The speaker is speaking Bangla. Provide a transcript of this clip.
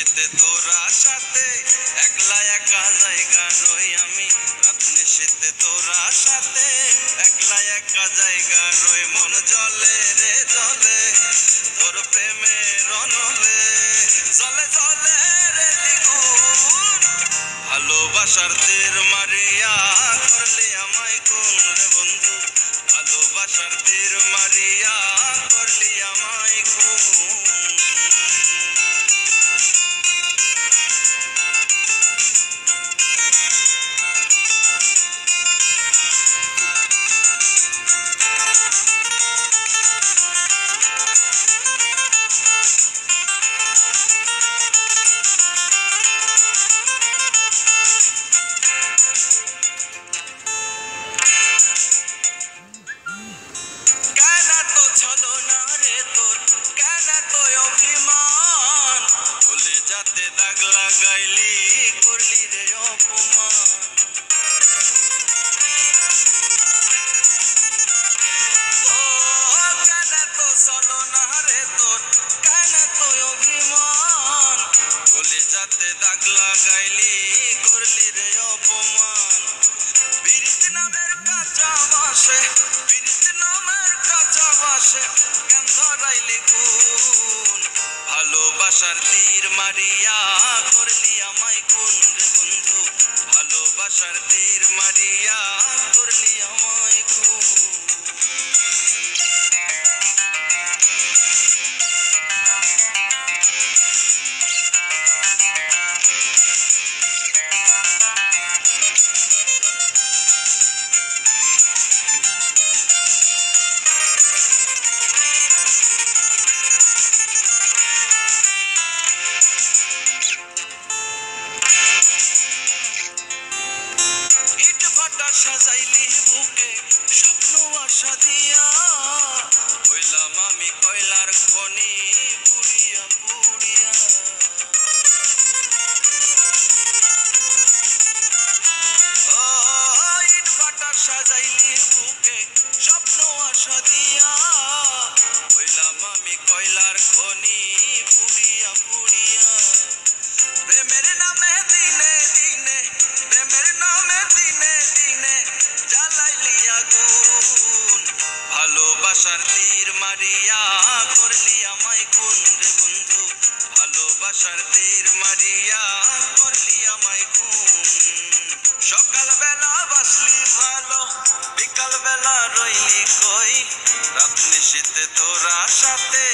নিশীতে তোরা সাথে, একলা একা জায়গা রই আমি। রাত নিশীতে তোরা সাথে, একলা একা জায়গা রই মন জলে রে জলে। তোর প্রেমে রনলে জলে জলে রে দ্বিগুণ। ভালোবাসার তীর মারিয়া করলি আমায় কোন তো ছলো না রে তোর কেন তো অভিমান। বলে যাতে দাগ লাগাইলি, করলি রে অপমান। বিরিত নামের কাঁচা বাসে, বিরিত নামের কাঁচা বাসে কেন ধরাইলি গুণ। ভালোবাসার তীর মারিয়া করলি আমায় কোন রে বন্ধু। ভালোবাসার তীর মারিয়া বুকে স্বপ্ন আশা দিয়া। হইলাম আমি কয়লার খনি পুড়িয়া পুড়িয়া। সাজাইলি মারিয়া করলি আমায় খুন রে বন্ধু, ভালোবাসার তীর মারিয়া করলি আমায় খুন। সকালবেলা বাসলি ভালো, বিকালবেলা রইলি কই? রাত নিশীতে তোরা সাথে